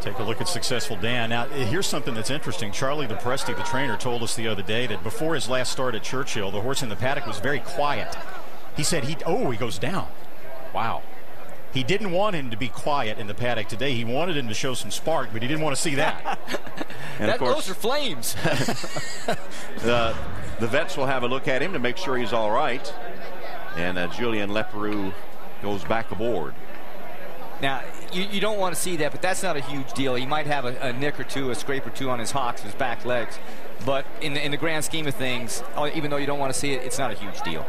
Take a look at successful Dan. Now, here's something that's interesting. Charlie LoPresti, the trainer, told us the other day that before his last start at Churchill, the horse in the paddock was very quiet. He said he, oh, he goes down. Wow. He didn't want him to be quiet in the paddock today. He wanted him to show some spark, but he didn't want to see that. and that of course, those are flames. the, the vets will have a look at him to make sure he's all right. And uh, Julien Leparoux goes back aboard. Now, you, you, don't want to see that, but that's not a huge deal. He might have a, a, nick or two, a scrape or two on his hocks, his back legs. But in the, in the grand scheme of things, uh, even though you don't want to see it, it's not a huge deal.